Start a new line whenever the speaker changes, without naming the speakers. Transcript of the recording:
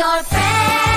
your friend.